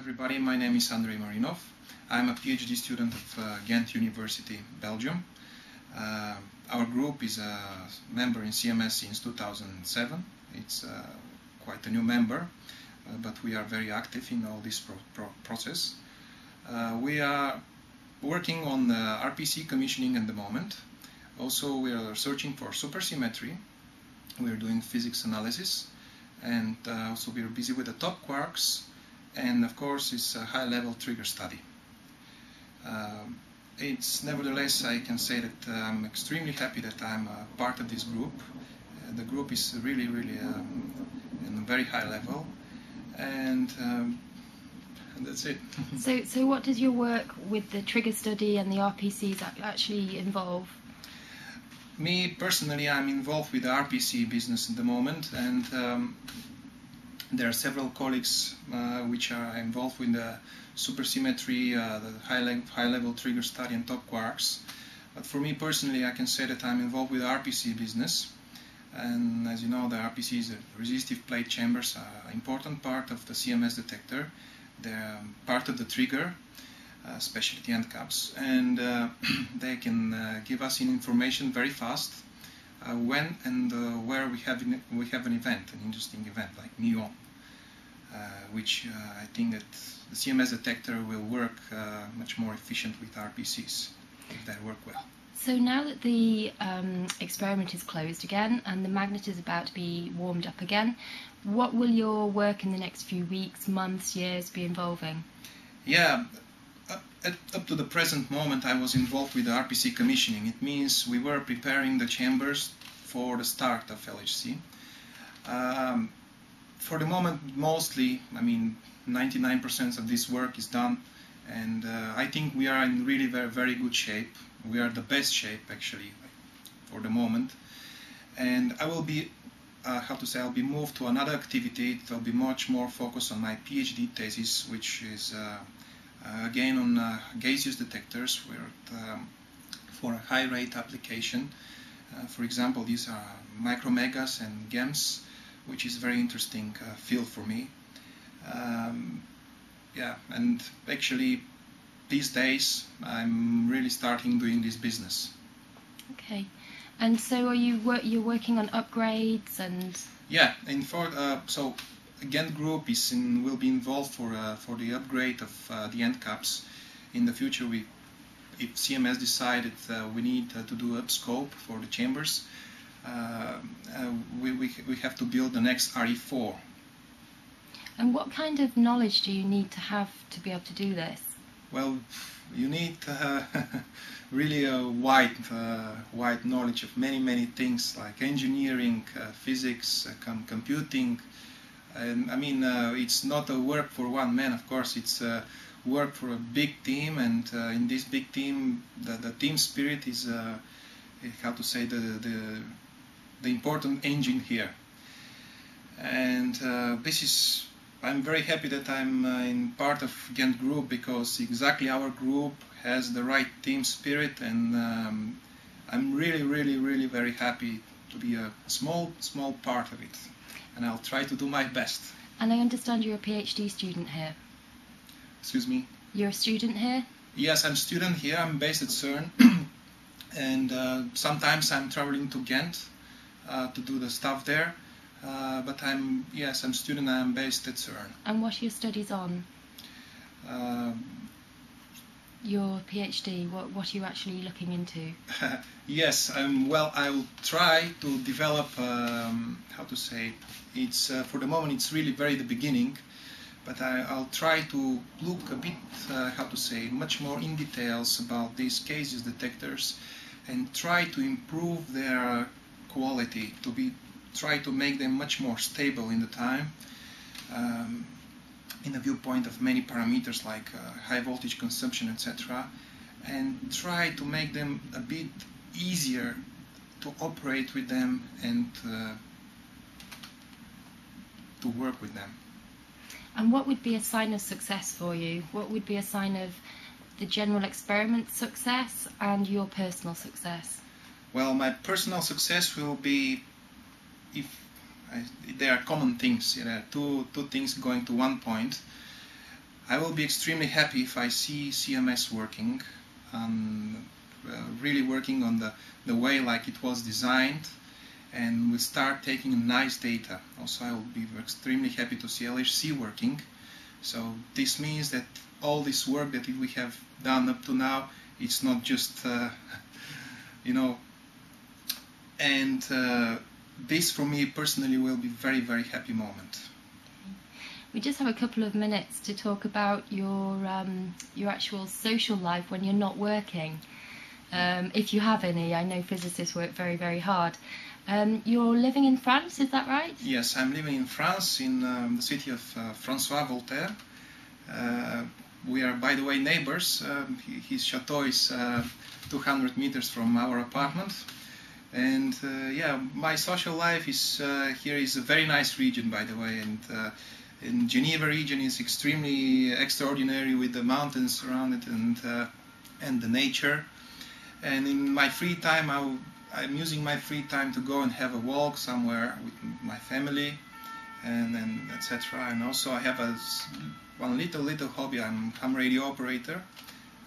everybody. My name is Andrey Marinov. I'm a PhD student of uh, Ghent University, Belgium. Uh, our group is a member in CMS since 2007. It's uh, quite a new member, uh, but we are very active in all this pro pro process. Uh, we are working on RPC commissioning at the moment. Also, we are searching for supersymmetry. We are doing physics analysis and uh, also we are busy with the top quarks and of course it's a high-level trigger study. Uh, it's nevertheless I can say that I'm extremely happy that I'm a part of this group. Uh, the group is really really um, in a very high level and um, that's it. so, so what does your work with the trigger study and the RPCs actually involve? Me personally, I'm involved with the RPC business at the moment, and um, there are several colleagues uh, which are involved with the supersymmetry, uh, the high, le high level trigger study, and top quarks. But for me personally, I can say that I'm involved with the RPC business. And as you know, the RPC is a resistive plate chambers, are an important part of the CMS detector. They're part of the trigger, uh, specialty end caps, and uh, they can uh, give us information very fast uh, when and uh, where we have we have an event, an interesting event like muon, uh, which I think that the CMS detector will work much more efficient with RPCs if they work well. So now that the um, experiment is closed again and the magnet is about to be warmed up again, what will your work in the next few weeks, months, years be involving? Yeah, up, up, to the present moment, I was involved with the RPC commissioning. It means we were preparing the chambers for the start of LHC. Um, for the moment, mostly, I mean, 99% of this work is done, and uh, I think we are in really very, very good shape. We are the best shape, actually, for the moment. And I will be, uh, how to say, I'll be moved to another activity. It will be much more focused on my PhD thesis, which is uh, uh, again on uh, gaseous detectors where um, for a high rate application. Uh, for example, these are micromegas and GEMS, which is a very interesting field for me. Um, yeah, and actually these days I'm really starting doing this business. Okay, and so are you wor- you're working on upgrades and? Yeah, in for uh, so Ghent Group is in, will be involved for uh, for the upgrade of uh, the end caps. In the future, we if CMS decided uh, we need uh, to do upscope for the chambers, uh, uh, we, have to build the next RE4. And what kind of knowledge do you need to have to be able to do this? Well, you need really a wide, wide knowledge of many, many things like engineering, physics, com computing, and I mean, uh, it's not a work for one man, of course, it's a work for a big team, and uh, in this big team, the, the team spirit is, uh, how to say, the, the, the important engine here. And uh, this is, I'm very happy that I'm uh, in part of Ghent Group because exactly our group has the right team spirit, and um, I'm really, really, really very happy to be a small, small part of it and I'll try to do my best. And I understand you're a PhD student here. Excuse me? You're a student here? Yes, I'm a student here. I'm based at CERN. and uh, sometimes I'm traveling to Ghent to do the stuff there. Uh, but I'm, yes, I'm student. I'm based at CERN. And what are your studies on? Uh, your PhD? What, what are you actually looking into? yes, um, well, I'll try to develop, um, how to say, it's uh, for the moment it's really very the beginning, but I, will try to look a bit, uh, how to say, much more in details about these gaseous detectors and try to improve their quality, to be, try to make them much more stable in the time. Um, in the viewpoint of many parameters like uh, high voltage consumption, etc., and try to make them a bit easier to operate with them and uh, to work with them. And what would be a sign of success for you? What would be a sign of the general experiment success and your personal success? Well, my personal success will be if I, there are common things. There are two two things going to one point. I will be extremely happy if I see CMS working, um, uh, really working on the, the way like it was designed, and we start taking nice data. Also, I will be extremely happy to see LHC working. So this means that all this work that we have done up to now, it's not just, uh, you know, and uh, this for me personally will be very, very happy moment. We just have a couple of minutes to talk about your um, your actual social life when you're not working. Um, if you have any, I know physicists work very, very hard. Um, you're living in France, is that right? Yes, I'm living in France, in um, the city of uh, Francois Voltaire. Uh, we are, by the way, neighbors. Um, his chateau is uh, 200 meters from our apartment. And uh, yeah, my social life is uh, here is a very nice region, by the way. And uh, in Geneva region is extremely extraordinary with the mountains around it and and the nature. And in my free time, I I'm using my free time to go and have a walk somewhere with my family, and then etc. And also I have a one little little hobby. I'm ham radio operator.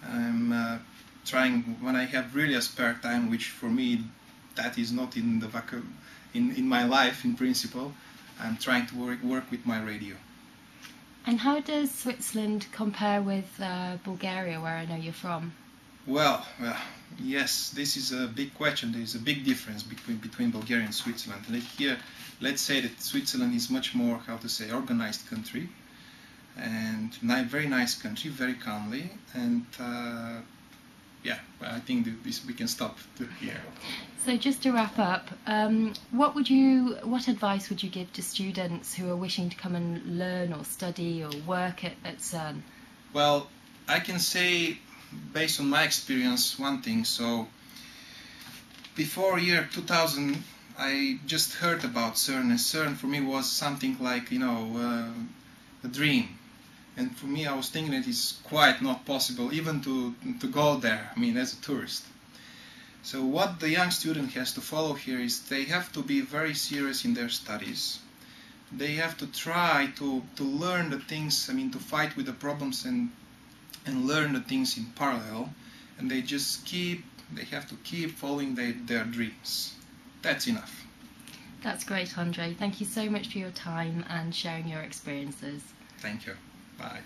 I'm uh, trying when I have really a spare time, which for me that is not in the vacuum in in my life in principle. I'm trying to work work with my radio. And how does Switzerland compare with uh, Bulgaria, where I know you're from? Well, well, yes, this is a big question. There is a big difference between between Bulgaria and Switzerland. Like here, let's say that Switzerland is much more, how to say, organized country, and nice very nice country, very calmly, and uh, yeah, I think this, we can stop here. So just to wrap up, um, what would you, what advice would you give to students who are wishing to come and learn or study or work at, at CERN? Well, I can say, based on my experience, one thing. So before year 2000, I just heard about CERN, and CERN for me was something like you know uh, a dream and for me I was thinking it is quite not possible even to, to go there, I mean as a tourist. So what the young student has to follow here is they have to be very serious in their studies. They have to try to, to learn the things, I mean to fight with the problems and, and learn the things in parallel and they just keep, they have to keep following their, their dreams. That's enough. That's great, Andrey. Thank you so much for your time and sharing your experiences. Thank you. Bye.